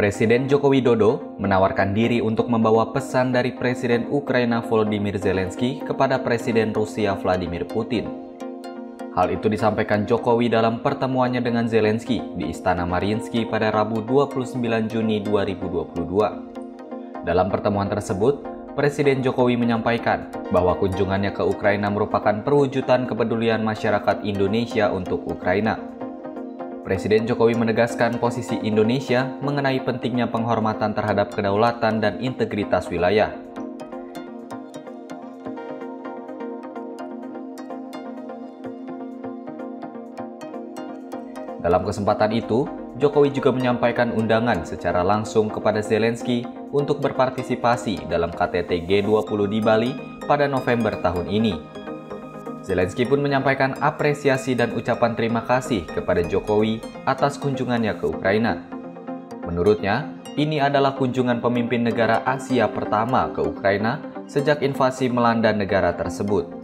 Presiden Joko Widodo menawarkan diri untuk membawa pesan dari Presiden Ukraina Volodymyr Zelensky kepada Presiden Rusia Vladimir Putin. Hal itu disampaikan Jokowi dalam pertemuannya dengan Zelensky di Istana Mariinsky pada Rabu 29 Juni 2022. Dalam pertemuan tersebut, Presiden Jokowi menyampaikan bahwa kunjungannya ke Ukraina merupakan perwujudan kepedulian masyarakat Indonesia untuk Ukraina Presiden Jokowi menegaskan posisi Indonesia mengenai pentingnya penghormatan terhadap kedaulatan dan integritas wilayah. Dalam kesempatan itu, Jokowi juga menyampaikan undangan secara langsung kepada Zelensky untuk berpartisipasi dalam KTT G20 di Bali pada November tahun ini. Zelensky pun menyampaikan apresiasi dan ucapan terima kasih kepada Jokowi atas kunjungannya ke Ukraina. Menurutnya, ini adalah kunjungan pemimpin negara Asia pertama ke Ukraina sejak invasi melanda negara tersebut.